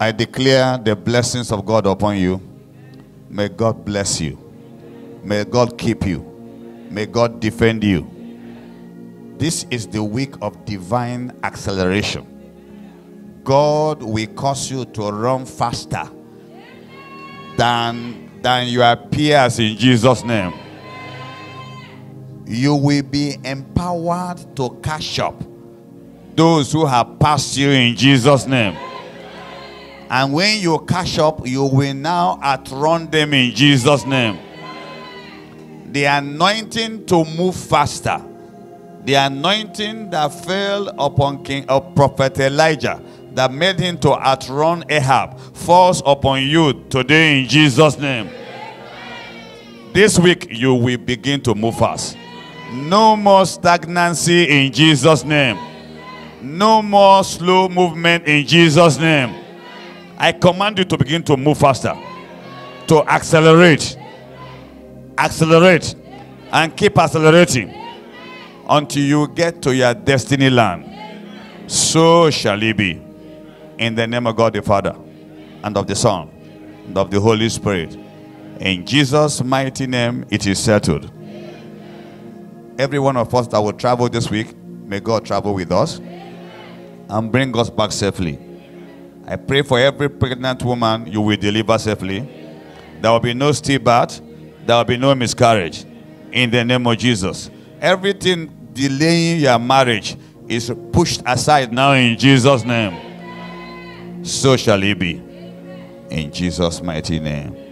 I declare the blessings of God upon you. May God bless you. May God keep you. May God defend you. This is the week of divine acceleration. God will cause you to run faster than, than your peers in Jesus' name. You will be empowered to catch up those who have passed you in Jesus' name. And when you cash up, you will now outrun them in Jesus' name. The anointing to move faster, the anointing that fell upon King of Prophet Elijah that made him to outrun Ahab falls upon you today in Jesus' name. This week you will begin to move fast. No more stagnancy in Jesus' name. No more slow movement in Jesus' name. I command you to begin to move faster, to accelerate, accelerate, and keep accelerating until you get to your destiny land. So shall it be. In the name of God the Father, and of the Son, and of the Holy Spirit. In Jesus' mighty name, it is settled. Every one of us that will travel this week, may God travel with us and bring us back safely. I pray for every pregnant woman you will deliver safely. There will be no stillbirth. There will be no miscarriage. In the name of Jesus. Everything delaying your marriage is pushed aside now in Jesus' name. So shall it be. In Jesus' mighty name.